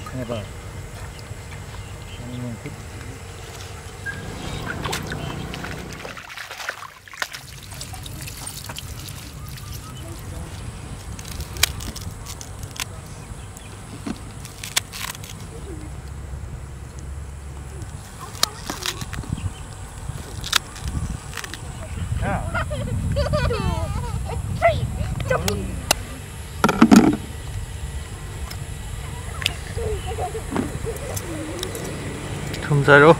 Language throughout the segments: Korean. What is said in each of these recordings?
해봐. 아니면 그 틈사로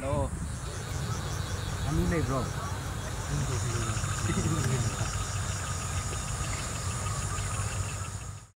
너. 안 돼, bro.